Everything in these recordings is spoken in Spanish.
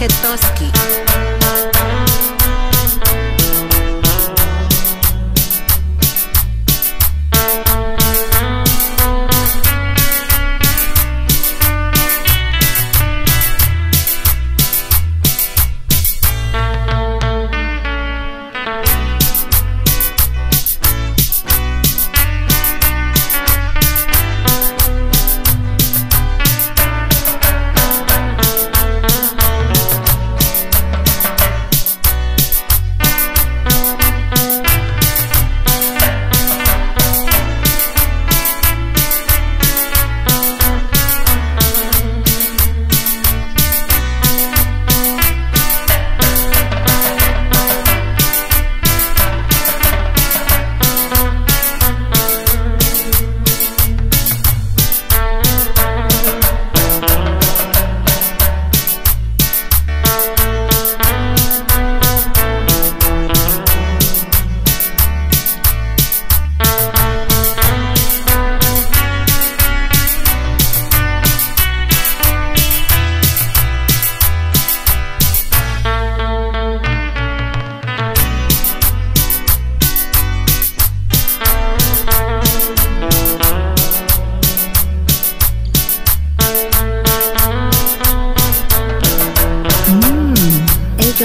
Jetoski.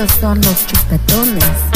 Son los chupetones.